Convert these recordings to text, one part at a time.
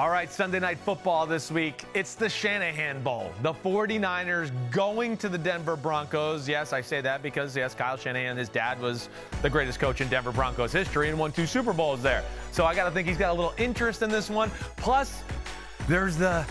All right, Sunday night football this week. It's the Shanahan Bowl. The 49ers going to the Denver Broncos. Yes, I say that because, yes, Kyle Shanahan, his dad was the greatest coach in Denver Broncos history and won two Super Bowls there. So I got to think he's got a little interest in this one. Plus, there's the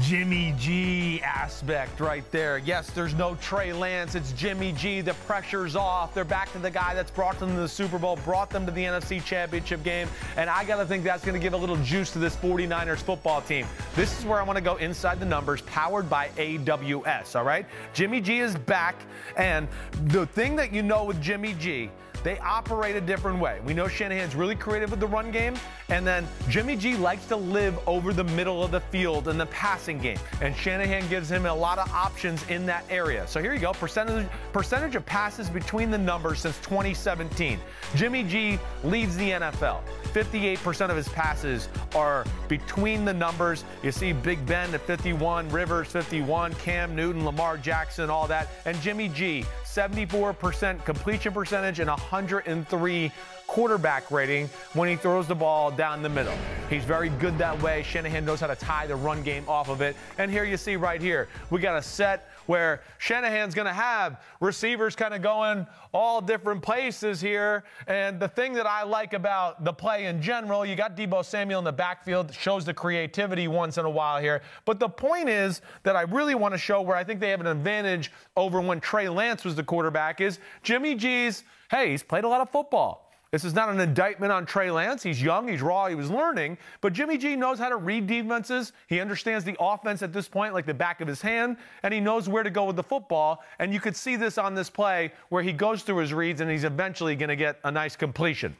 Jimmy G aspect right there. Yes, there's no Trey Lance. It's Jimmy G. The pressure's off. They're back to the guy that's brought them to the Super Bowl, brought them to the NFC Championship game. And I got to think that's going to give a little juice to this 49ers football team. This is where I want to go inside the numbers, powered by AWS. All right? Jimmy G is back. And the thing that you know with Jimmy G, they operate a different way. We know Shanahan's really creative with the run game, and then Jimmy G likes to live over the middle of the field in the passing game, and Shanahan gives him a lot of options in that area. So here you go, percentage percentage of passes between the numbers since 2017. Jimmy G leads the NFL. 58% of his passes are between the numbers. You see Big Ben at 51, Rivers 51, Cam Newton, Lamar Jackson, all that, and Jimmy G 74% completion percentage and 103 quarterback rating when he throws the ball down the middle. He's very good that way. Shanahan knows how to tie the run game off of it. And here you see right here, we got a set where Shanahan's going to have receivers kind of going all different places here. And the thing that I like about the play in general, you got Deebo Samuel in the backfield, shows the creativity once in a while here. But the point is that I really want to show where I think they have an advantage over when Trey Lance was the quarterback is Jimmy G's, hey, he's played a lot of football. This is not an indictment on Trey Lance. He's young, he's raw, he was learning. But Jimmy G knows how to read defenses. He understands the offense at this point like the back of his hand, and he knows where to go with the football. And you could see this on this play where he goes through his reads and he's eventually going to get a nice completion.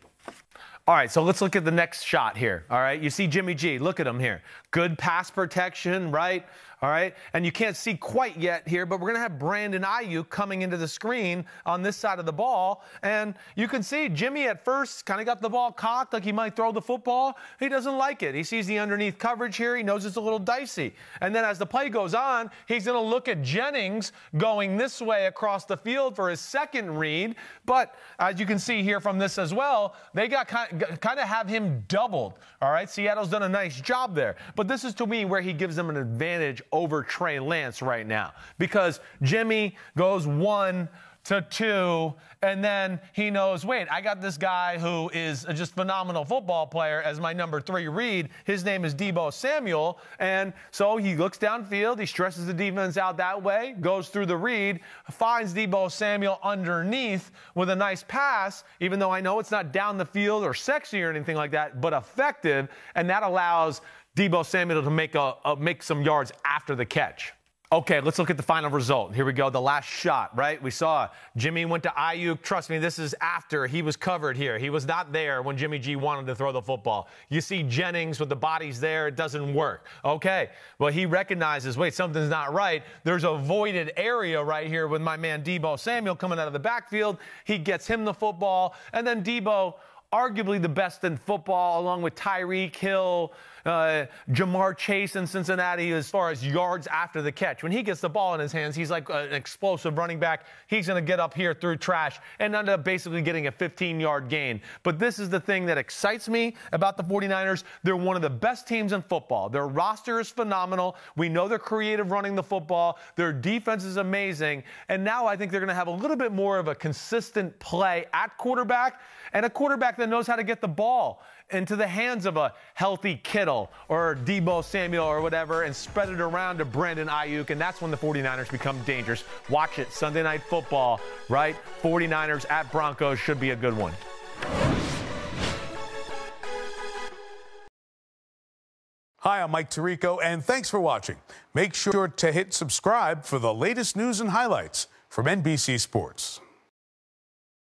All right, so let's look at the next shot here. All right, you see Jimmy G. Look at him here. Good pass protection, right? All right, and you can't see quite yet here, but we're going to have Brandon Aiyuk coming into the screen on this side of the ball. And you can see Jimmy at first kind of got the ball cocked like he might throw the football. He doesn't like it. He sees the underneath coverage here. He knows it's a little dicey. And then as the play goes on, he's going to look at Jennings going this way across the field for his second read. But as you can see here from this as well, they got kind of, kind of have him doubled. All right, Seattle's done a nice job there. But this is to me where he gives them an advantage over Trey Lance right now. Because Jimmy goes one to two, and then he knows, wait, I got this guy who is a just phenomenal football player as my number three read. His name is Deebo Samuel, and so he looks downfield, he stresses the defense out that way, goes through the read, finds Deebo Samuel underneath with a nice pass, even though I know it's not down the field or sexy or anything like that, but effective, and that allows Deebo Samuel to make, a, a, make some yards after the catch. Okay, let's look at the final result. Here we go. The last shot, right? We saw Jimmy went to Aiyuk. Trust me, this is after he was covered here. He was not there when Jimmy G wanted to throw the football. You see Jennings with the bodies there. It doesn't work. Okay, well, he recognizes, wait, something's not right. There's a voided area right here with my man Deebo Samuel coming out of the backfield. He gets him the football, and then Deebo arguably the best in football, along with Tyreek Hill, uh, Ja'Marr Chase in Cincinnati, as far as yards after the catch. When he gets the ball in his hands, he's like an explosive running back. He's going to get up here through trash and end up basically getting a 15 yard gain. But this is the thing that excites me about the 49ers. They're one of the best teams in football. Their roster is phenomenal. We know they're creative running the football, their defense is amazing. And now I think they're going to have a little bit more of a consistent play at quarterback and a quarterback that knows how to get the ball into the hands of a healthy Kittle or Deebo Samuel or whatever and spread it around to Brandon Aiyuk. And that's when the 49ers become dangerous. Watch it Sunday night football, right? 49ers at Broncos should be a good one. Hi, I'm Mike Tirico, and thanks for watching. Make sure to hit subscribe for the latest news and highlights from NBC Sports.